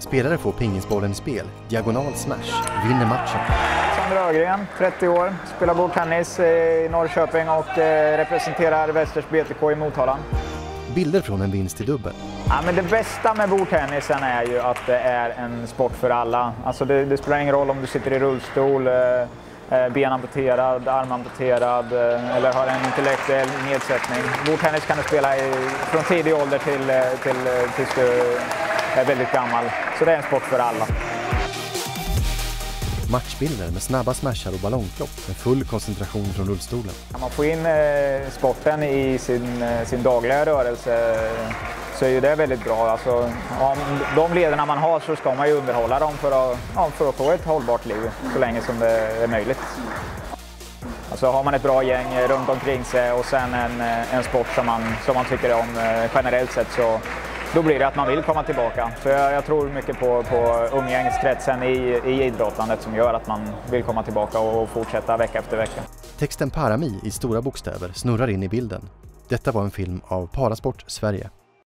Spelare får pingisbollen i spel, diagonal smash, vinner matchen. Alexander Ögren, 30 år, spelar bordtennis i Norrköping och eh, representerar Västers BTK i Motala. Bilder från en vinst i dubbel. Ja, men det bästa med bordtennisen är ju att det är en sport för alla. Alltså det, det spelar ingen roll om du sitter i rullstol, eh, eh ben amputerad, arm amputerad eh, eller har en intellektuell nedsättning. Bordtennis kan du spela i, från tidig ålder till, till, tills du är väldigt gammal. Så det är en sport för alla. Matchbilder med snabba smashar och ballongplock med full koncentration från rullstolen. Kan man få in eh, sporten i sin, eh, sin dagliga rörelse så är ju det väldigt bra. Alltså, om de lederna man har så ska man ju underhålla dem för att, ja, för att få ett hållbart liv så länge som det är möjligt. Alltså har man ett bra gäng runt omkring sig och sen en, en sport som man, som man tycker om generellt sett så då blir det att man vill komma tillbaka. Så jag, jag tror mycket på, på umgängeskretsen i, i idrottandet som gör att man vill komma tillbaka och fortsätta vecka efter vecka. Texten Parami i stora bokstäver snurrar in i bilden. Detta var en film av Parasport Sverige.